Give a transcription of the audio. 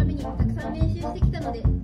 ためにたくさん練習してきたので